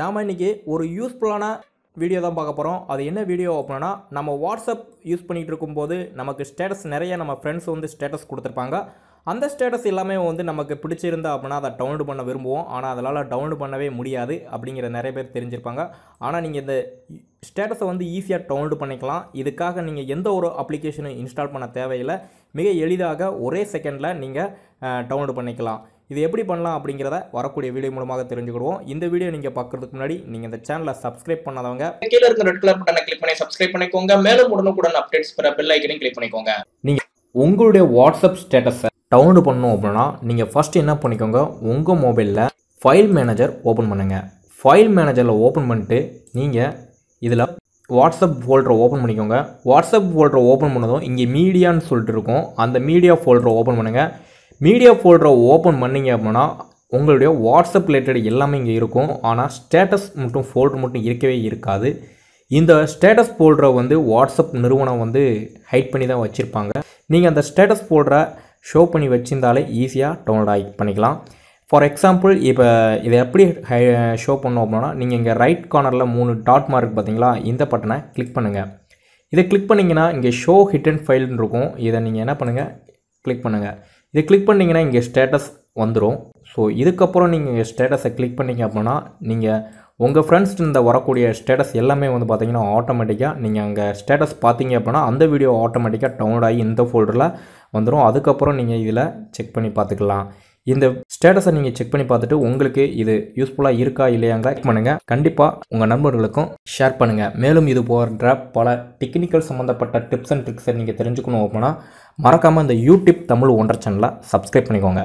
நாம் இன்றைக்கி ஒரு யூஸ்ஃபுல்லான வீடியோ தான் பார்க்க போகிறோம் அது என்ன வீடியோ அப்படின்னா நம்ம வாட்ஸ்அப் யூஸ் பண்ணிகிட்டு இருக்கும்போது நமக்கு ஸ்டேட்டஸ் நிறைய நம்ம ஃப்ரெண்ட்ஸ் வந்து ஸ்டேட்டஸ் கொடுத்துருப்பாங்க. அந்த ஸ்டேட்டஸ் எல்லாமே வந்து நமக்கு பிடிச்சிருந்தா அப்படின்னா அதை டவுன்லோட் பண்ண விரும்புவோம். ஆனால் அதனால் டவுன்லோட் பண்ணவே முடியாது அப்படிங்கிற நிறைய பேர் தெரிஞ்சிருப்பாங்க. ஆனால் நீங்கள் இந்த ஸ்டேட்டஸை வந்து ஈஸியாக டவுன்லோட் பண்ணிக்கலாம். இதுக்காக நீங்கள் எந்த ஒரு அப்ளிகேஷனும் இன்ஸ்டால் பண்ண தேவையில்லை. மிக எளிதாக ஒரே செகண்டில் நீங்கள் டவுன்லோட் பண்ணிக்கலாம். இது எப்படி பண்ணலாம் அப்படிங்கிறத வரக்கூடிய வீடியோ மூலமாக தெரிஞ்சுக்கிடுவோம். இந்த வீடியோ நீங்கள் பார்க்குறதுக்கு முன்னாடி நீங்கள் இந்த சேனலை சப்ஸ்கிரைப் பண்ணாதவங்க கீழ இருக்க ரெட் கலர் பட்டனை கிளிக் பண்ணி சப்ஸ்கிரைப் பண்ணிக்கோங்க. மேலும் உடனுக்குடன் அப்டேட்ஸ் பெற பெல் ஐக்கனையும் கிளிக் பண்ணிக்கோங்க. உங்களுடைய வாட்ஸ்அப் ஸ்டேட்டஸை டவுன்லோட் பண்ணணும் அப்படின்னா நீங்கள் ஃபஸ்ட்டு என்ன பண்ணிக்கோங்க உங்கள் மொபைலில் ஃபைல் மேனேஜர் ஓப்பன் பண்ணுங்கள் ஃபைல் மேனேஜரில் ஓப்பன் பண்ணிட்டு நீங்கள் இதில் வாட்ஸ்அப் ஃபோல்டரை ஓப்பன் பண்ணிக்கோங்க. வாட்ஸ்அப் ஃபோல்டரை ஓப்பன் பண்ணதும் இங்கே மீடியான்னு சொல்லிட்டு இருக்கும். அந்த மீடியா ஃபோல்டரை ஓப்பன் பண்ணுங்கள் மீடியா ஃபோல்டரை ஓப்பன் பண்ணீங்க அப்படின்னா உங்களுடைய வாட்ஸ்அப் ரிலேட்டட் எல்லாமே இங்கே இருக்கும். ஆனால் ஸ்டேட்டஸ் மட்டும் ஃபோல்டர் மட்டும் இருக்கவே இருக்காது. இந்த ஸ்டேட்டஸ் ஃபோல்டரை வந்து வாட்ஸ்அப் நிறுவனம் வந்து ஹைட் பண்ணி தான் வச்சுருப்பாங்க. நீங்கள் அந்த ஸ்டேட்டஸ் ஃபோல்டரை ஷோ பண்ணி வச்சிருந்தாலே ஈஸியாக டவுன்லோட் ஆகி பண்ணிக்கலாம். ஃபார் எக்ஸாம்பிள் இப்போ இதை எப்படி ஷோ பண்ணோம் அப்படின்னா நீங்கள் இங்கே ரைட் கார்னரில் மூணு டாட் மார்க் பார்த்தீங்களா இந்த பட்டனை கிளிக் பண்ணுங்கள் இதை கிளிக் பண்ணிங்கன்னா இங்கே ஷோ ஹிட் அண்ட் ஃபைல்னு இருக்கும். இதை நீங்கள் என்ன பண்ணுங்கள் கிளிக் பண்ணுங்கள் இதை கிளிக் பண்ணிங்கன்னா இங்கே ஸ்டேட்டஸ் வந்துடும் ஸோ இதுக்கப்புறம் நீங்கள் இங்கே ஸ்டேட்டஸை கிளிக் பண்ணிங்க அப்படின்னா நீங்கள் உங்கள் ஃப்ரெண்ட்ஸ் இந்த வரக்கூடிய ஸ்டேட்டஸ் எல்லாமே வந்து பார்த்தீங்கன்னா ஆட்டோமேட்டிக்காக நீங்கள் அங்கே ஸ்டேட்டஸ் பார்த்தீங்க அப்படின்னா அந்த வீடியோ ஆட்டோமேட்டிக்காக டவுன்லோட் ஆகி இந்த ஃபோல்டரில் வந்துடும் அதுக்கப்புறம் நீங்கள் இதில் செக் பண்ணி பார்த்துக்கலாம். இந்த ஸ்டேட்டஸை நீங்கள் செக் பண்ணி பார்த்துட்டு உங்களுக்கு இது யூஸ்ஃபுல்லாக இருக்கா இல்லையாங்க செக் பண்ணுங்கள் கண்டிப்பாக உங்கள் நண்பர்களுக்கும் ஷேர் பண்ணுங்கள் மேலும் இது போன்ற பல டெக்னிக்கல் சம்மந்தப்பட்ட டிப்ஸ் அண்ட் ட்ரிக்ஸை நீங்கள் தெரிஞ்சுக்கணும் அப்படின்னா மறக்காமல் இந்த யூடியூப் தமிழ் ஒன்றரை சேனலை சப்ஸ்கிரைப் பண்ணிக்கோங்க.